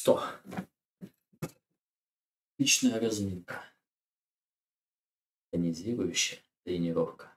100. Отличная разминка. Тонизирующая тренировка.